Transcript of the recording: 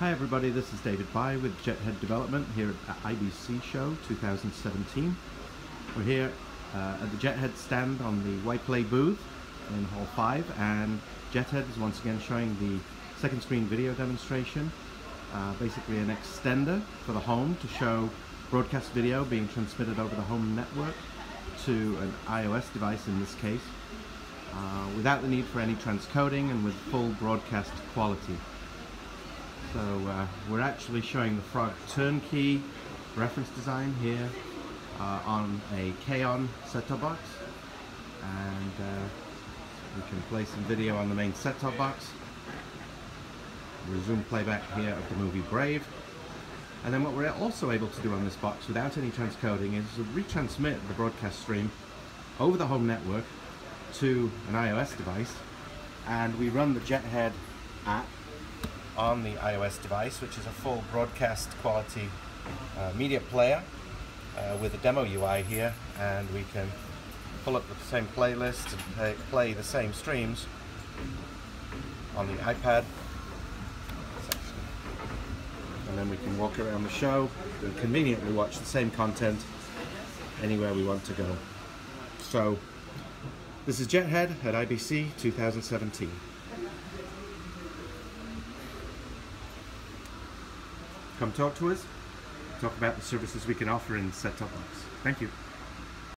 Hi everybody, this is David By with Jethead Development here at IBC Show 2017. We're here uh, at the Jethead stand on the Wyplay booth in Hall 5 and Jethead is once again showing the second screen video demonstration. Uh, basically an extender for the home to show broadcast video being transmitted over the home network to an iOS device in this case uh, without the need for any transcoding and with full broadcast quality. So uh, we're actually showing the Frog turnkey reference design here uh, on a Kaon set-top box. And uh, we can play some video on the main set-top box. Resume playback here of the movie Brave. And then what we're also able to do on this box without any transcoding is retransmit the broadcast stream over the home network to an iOS device. And we run the Jethead app on the iOS device which is a full broadcast quality uh, media player uh, with a demo UI here and we can pull up the same playlist and play, play the same streams on the iPad and then we can walk around the show and conveniently watch the same content anywhere we want to go. So this is Jethead at IBC 2017. Come talk to us, talk about the services we can offer in set-top box. Thank you.